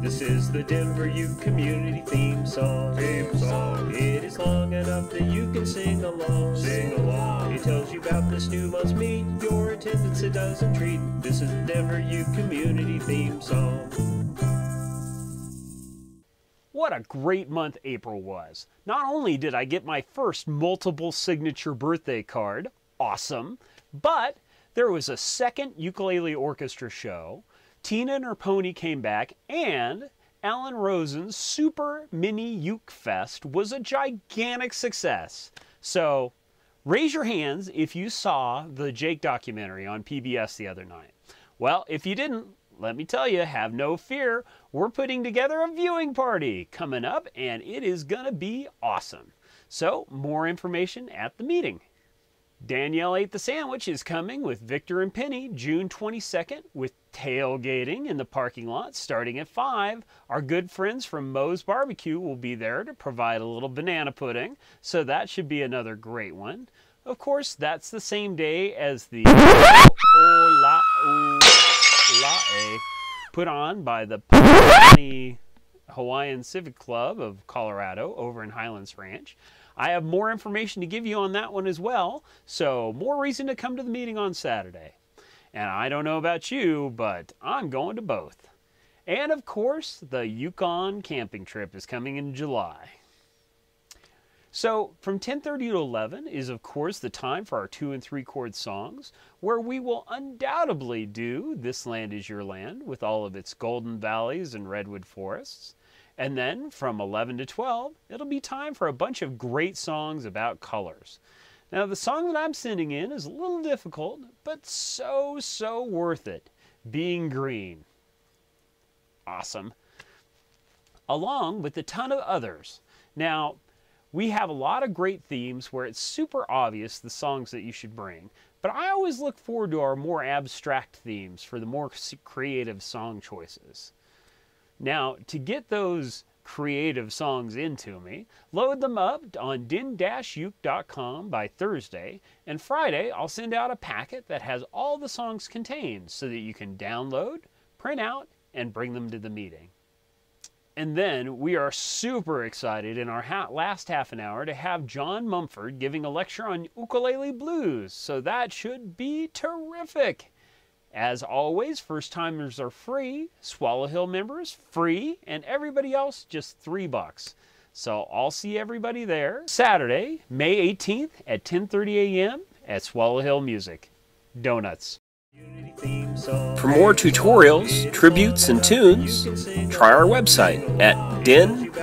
This is the Denver Uke Community theme song. Theme song. It is long enough that you can sing along. Sing along. It tells you about this new month's meet, your attendance it doesn't treat. This is the Denver Uke Community theme song. What a great month April was. Not only did I get my first multiple signature birthday card, awesome, but there was a second ukulele orchestra show, Tina and her pony came back, and Alan Rosen's Super Mini Uke Fest was a gigantic success. So, raise your hands if you saw the Jake documentary on PBS the other night. Well, if you didn't, let me tell you, have no fear. We're putting together a viewing party coming up, and it is going to be awesome. So, more information at the meeting. Danielle Ate the Sandwich is coming with Victor and Penny June 22nd with tailgating in the parking lot starting at 5. Our good friends from Moe's Barbecue will be there to provide a little banana pudding, so that should be another great one. Of course, that's the same day as the Ola eh, put on by the Hawaiian Civic Club of Colorado over in Highlands Ranch. I have more information to give you on that one as well, so more reason to come to the meeting on Saturday. And I don't know about you, but I'm going to both. And of course, the Yukon camping trip is coming in July. So from 10:30 to 11 is of course the time for our 2 and 3 chord songs where we will undoubtedly do This Land is Your Land with all of its golden valleys and redwood forests. And then from 11 to 12, it'll be time for a bunch of great songs about colors. Now, the song that I'm sending in is a little difficult, but so, so worth it. Being Green. Awesome. Along with a ton of others. Now, we have a lot of great themes where it's super obvious the songs that you should bring, but I always look forward to our more abstract themes for the more creative song choices. Now, to get those creative songs into me, load them up on den-uke.com by Thursday, and Friday I'll send out a packet that has all the songs contained so that you can download, print out, and bring them to the meeting. And then we are super excited in our ha last half an hour to have John Mumford giving a lecture on ukulele blues. So that should be terrific. As always, first timers are free, Swallow Hill members free, and everybody else just three bucks. So I'll see everybody there Saturday, May 18th at 10:30 a.m. at Swallow Hill Music. Donuts. For more tutorials, tributes, and tunes, try our website at den-uke.com.